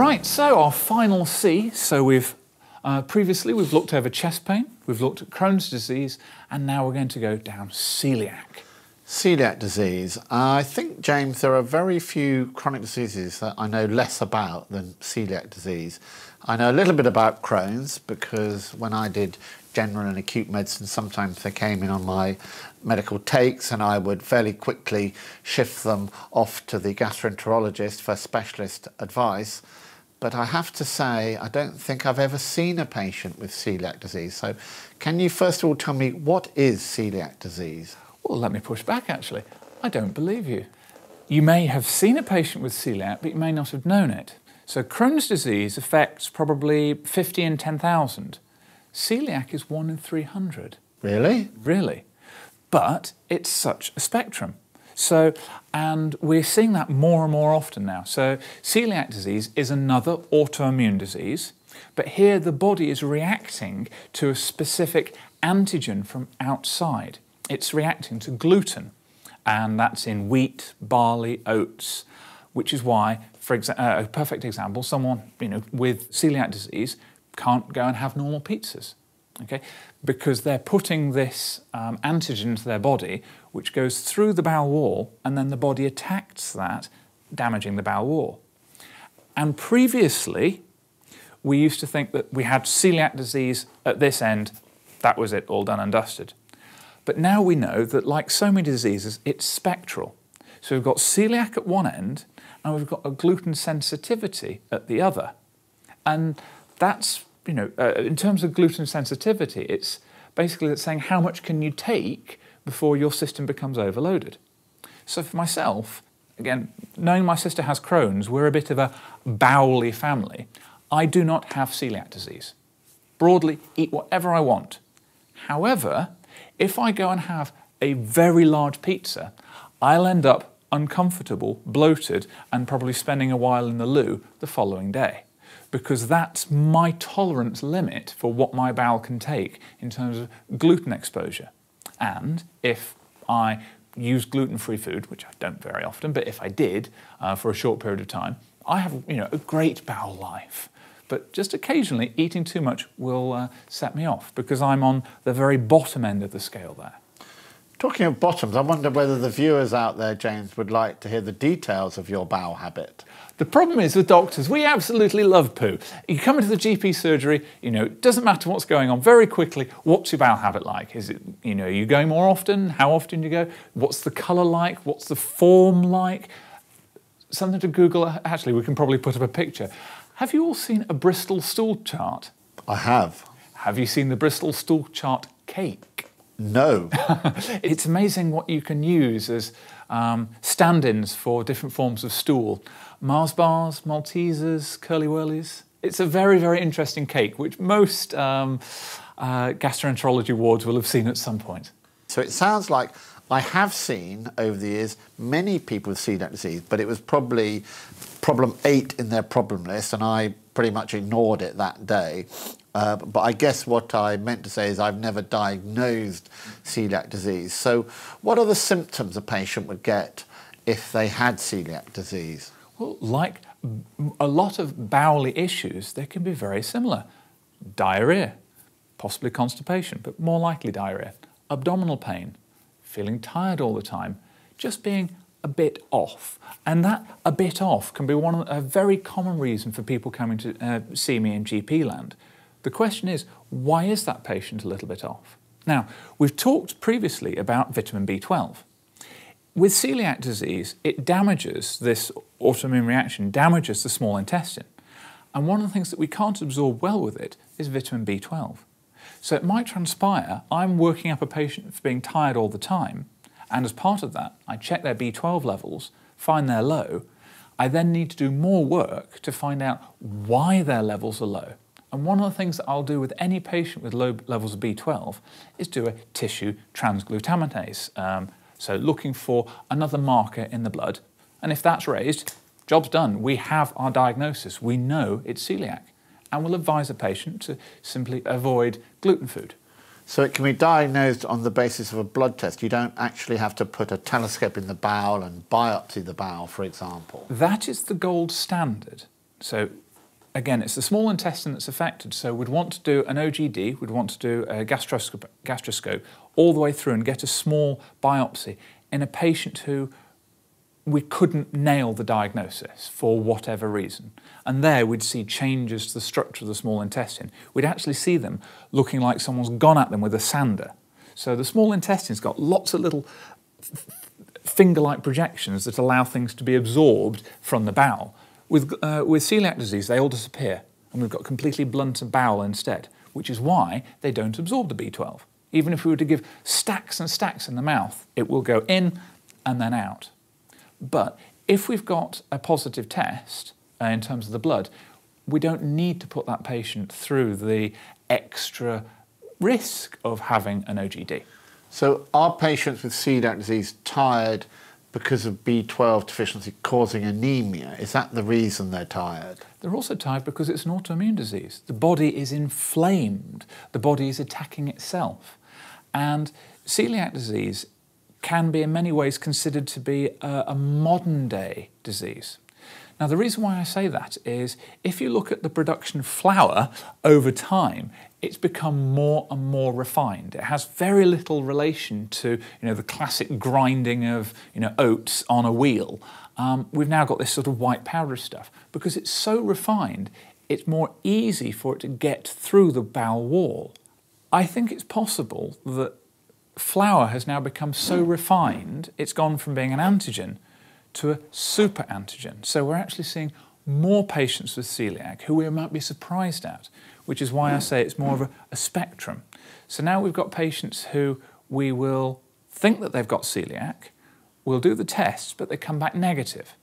Right, so our final C. So we've uh, previously we've looked over chest pain, we've looked at Crohn's disease, and now we're going to go down celiac. Celiac disease. I think, James, there are very few chronic diseases that I know less about than celiac disease. I know a little bit about Crohn's because when I did general and acute medicine, sometimes they came in on my medical takes and I would fairly quickly shift them off to the gastroenterologist for specialist advice. But I have to say, I don't think I've ever seen a patient with celiac disease. So, can you first of all tell me what is celiac disease? Well, let me push back actually. I don't believe you. You may have seen a patient with celiac, but you may not have known it. So Crohn's disease affects probably 50 in 10,000. Celiac is 1 in 300. Really? Really. But it's such a spectrum. So, and we're seeing that more and more often now. So, celiac disease is another autoimmune disease, but here the body is reacting to a specific antigen from outside it's reacting to gluten, and that's in wheat, barley, oats, which is why, for uh, a perfect example, someone you know with celiac disease can't go and have normal pizzas, okay, because they're putting this um, antigen into their body, which goes through the bowel wall, and then the body attacks that, damaging the bowel wall. And previously, we used to think that we had celiac disease at this end, that was it, all done and dusted. But now we know that, like so many diseases, it's spectral. So we've got celiac at one end, and we've got a gluten sensitivity at the other. And that's, you know, uh, in terms of gluten sensitivity, it's basically it's saying how much can you take before your system becomes overloaded. So for myself, again, knowing my sister has Crohn's, we're a bit of a bowely family. I do not have celiac disease. Broadly, eat whatever I want. However, if I go and have a very large pizza, I'll end up uncomfortable, bloated, and probably spending a while in the loo the following day. Because that's my tolerance limit for what my bowel can take in terms of gluten exposure. And if I use gluten-free food, which I don't very often, but if I did uh, for a short period of time, I have you know a great bowel life. But just occasionally, eating too much will uh, set me off because I'm on the very bottom end of the scale there. Talking of bottoms, I wonder whether the viewers out there, James, would like to hear the details of your bowel habit. The problem is with doctors, we absolutely love poo. You come into the GP surgery, you know, it doesn't matter what's going on, very quickly, what's your bowel habit like? Is it, you know, are you going more often? How often do you go? What's the colour like? What's the form like? Something to Google, actually, we can probably put up a picture. Have you all seen a Bristol stool chart? I have. Have you seen the Bristol stool chart cake? No. it's amazing what you can use as um, stand ins for different forms of stool Mars bars, Maltesers, Curly Wurlies. It's a very, very interesting cake, which most um, uh, gastroenterology wards will have seen at some point. So it sounds like I have seen over the years many people with celiac disease, but it was probably problem eight in their problem list, and I pretty much ignored it that day. Uh, but I guess what I meant to say is I've never diagnosed celiac disease. So, what are the symptoms a patient would get if they had celiac disease? Well, like a lot of bowely issues, they can be very similar. Diarrhea, possibly constipation, but more likely diarrhea. Abdominal pain, feeling tired all the time, just being a bit off. And that a bit off can be one of, a very common reason for people coming to uh, see me in GP land. The question is, why is that patient a little bit off? Now, we've talked previously about vitamin B12. With celiac disease, it damages this autoimmune reaction, damages the small intestine. And one of the things that we can't absorb well with it is vitamin B12. So it might transpire I'm working up a patient for being tired all the time, and as part of that, I check their B12 levels, find they're low. I then need to do more work to find out why their levels are low. And one of the things that I'll do with any patient with low levels of B12 is do a tissue transglutaminase. Um, so looking for another marker in the blood. And if that's raised, job's done. We have our diagnosis. We know it's celiac. And we'll advise a patient to simply avoid gluten food. So it can be diagnosed on the basis of a blood test. You don't actually have to put a telescope in the bowel and biopsy the bowel, for example. That is the gold standard. So again, it's the small intestine that's affected. So we'd want to do an OGD, we'd want to do a gastroscope, gastroscope all the way through and get a small biopsy in a patient who we couldn't nail the diagnosis for whatever reason. And there we'd see changes to the structure of the small intestine. We'd actually see them looking like someone's gone at them with a sander. So the small intestine's got lots of little finger like projections that allow things to be absorbed from the bowel. With, uh, with celiac disease, they all disappear, and we've got completely blunt bowel instead, which is why they don't absorb the B12. Even if we were to give stacks and stacks in the mouth, it will go in and then out. But if we've got a positive test uh, in terms of the blood, we don't need to put that patient through the extra risk of having an OGD. So, are patients with celiac disease tired because of B12 deficiency causing anemia? Is that the reason they're tired? They're also tired because it's an autoimmune disease. The body is inflamed, the body is attacking itself. And celiac disease can be, in many ways, considered to be a, a modern day disease. Now, the reason why I say that is if you look at the production of flour over time, it's become more and more refined. It has very little relation to you know, the classic grinding of you know, oats on a wheel. Um, we've now got this sort of white powder stuff. Because it's so refined, it's more easy for it to get through the bowel wall. I think it's possible that flour has now become so refined, it's gone from being an antigen to a super antigen. So we're actually seeing more patients with celiac who we might be surprised at, which is why I say it's more of a, a spectrum. So now we've got patients who we will think that they've got celiac, we'll do the tests, but they come back negative.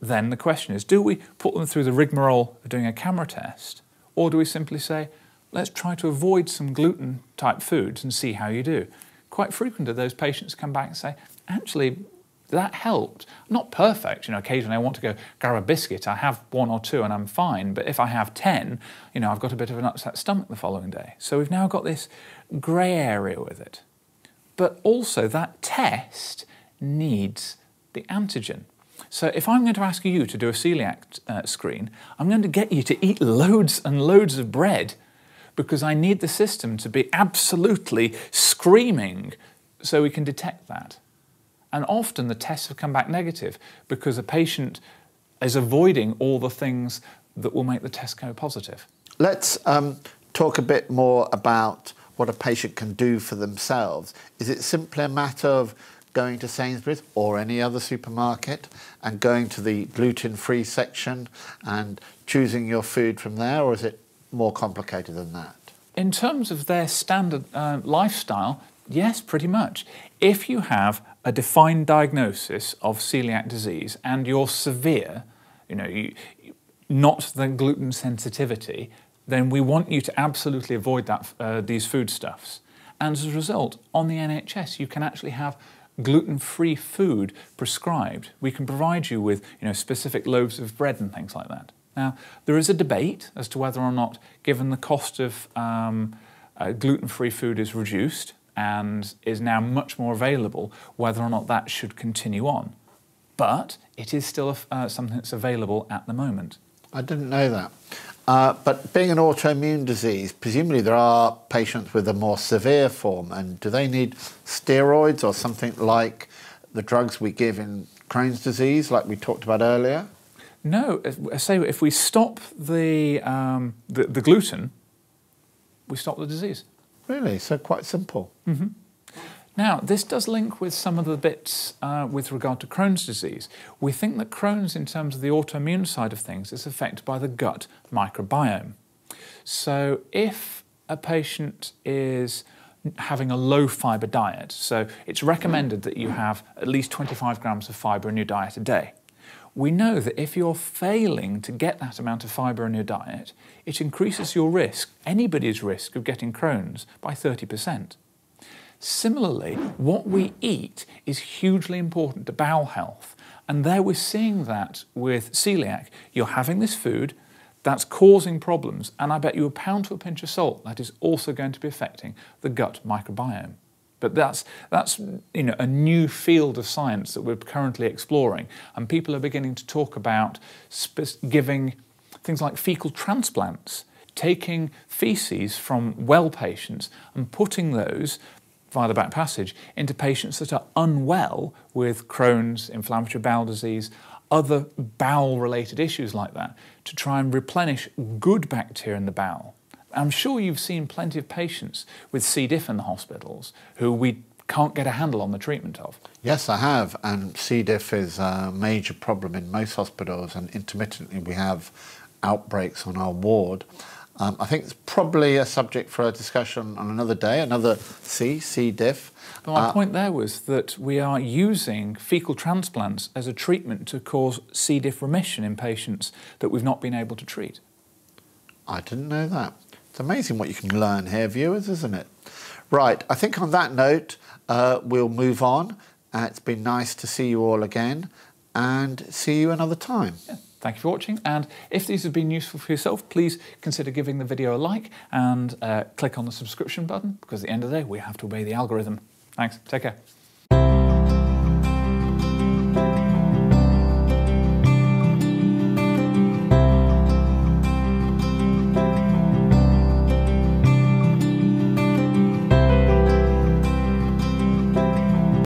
Then the question is do we put them through the rigmarole of doing a camera test, or do we simply say, let's try to avoid some gluten type foods and see how you do? Quite frequently, those patients come back and say, actually, that helped. Not perfect, you know, occasionally I want to go grab a biscuit, I have one or two and I'm fine, but if I have 10, you know, I've got a bit of an upset stomach the following day. So we've now got this grey area with it. But also that test needs the antigen. So if I'm going to ask you to do a celiac uh, screen, I'm going to get you to eat loads and loads of bread because I need the system to be absolutely screaming so we can detect that. And often the tests have come back negative because a patient is avoiding all the things that will make the test go positive. Let's um, talk a bit more about what a patient can do for themselves. Is it simply a matter of going to Sainsbury's or any other supermarket and going to the gluten free section and choosing your food from there, or is it more complicated than that? In terms of their standard uh, lifestyle, yes, pretty much. If you have a defined diagnosis of celiac disease and you're severe, you know, you, not the gluten sensitivity, then we want you to absolutely avoid that, uh, these foodstuffs. And as a result, on the NHS, you can actually have gluten-free food prescribed. We can provide you with you know, specific loaves of bread and things like that. Now, there is a debate as to whether or not, given the cost of um, uh, gluten-free food is reduced, and is now much more available, whether or not that should continue on. But it is still uh, something that's available at the moment. I didn't know that. Uh, but being an autoimmune disease, presumably there are patients with a more severe form, and do they need steroids or something like the drugs we give in Crohn's disease, like we talked about earlier? No, say if we stop the, um, the, the gluten, we stop the disease. Really? So quite simple. Mm-hmm. Now, this does link with some of the bits uh, with regard to Crohn's disease. We think that Crohn's, in terms of the autoimmune side of things, is affected by the gut microbiome. So, if a patient is having a low fibre diet, so it's recommended that you have at least 25 grams of fibre in your diet a day we know that if you're failing to get that amount of fibre in your diet, it increases your risk, anybody's risk, of getting Crohn's by 30%. Similarly, what we eat is hugely important to bowel health. And there we're seeing that with celiac. You're having this food that's causing problems, and I bet you a pound to a pinch of salt that is also going to be affecting the gut microbiome. But that's, that's you know, a new field of science that we're currently exploring. And people are beginning to talk about giving things like fecal transplants, taking feces from well patients and putting those via the back passage into patients that are unwell with Crohn's, inflammatory bowel disease, other bowel related issues like that, to try and replenish good bacteria in the bowel. I'm sure you've seen plenty of patients with C. diff in the hospitals who we can't get a handle on the treatment of. Yes, I have, and C. diff is a major problem in most hospitals, and intermittently we have outbreaks on our ward. Um, I think it's probably a subject for a discussion on another day, another C, C. diff. But my uh, point there was that we are using fecal transplants as a treatment to cause C. diff remission in patients that we've not been able to treat. I didn't know that. It's amazing what you can learn here, viewers, isn't it? Right, I think on that note, uh, we'll move on. Uh, it's been nice to see you all again and see you another time. Yeah. Thank you for watching, and if these have been useful for yourself, please consider giving the video a like and uh, click on the subscription button because at the end of the day, we have to obey the algorithm. Thanks. Take care.